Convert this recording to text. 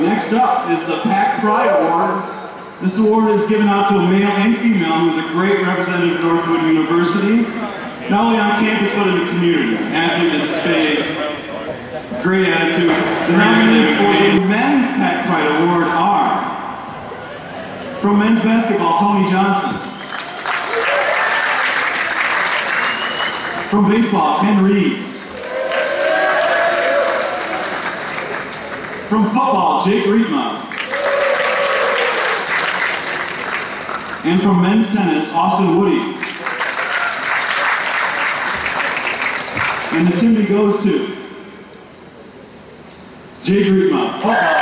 Next up is the Pack Pride Award. This award is given out to a male and female who is a great representative of Northwood University, not only on campus but in the community. Athlete that displays great attitude. The nominees for the Men's Pack Pride Award are from men's basketball, Tony Johnson. From baseball, Ken Reeves. From football, Jake Riepma. And from men's tennis, Austin Woody. And the Timby goes to Jake Riepma, football.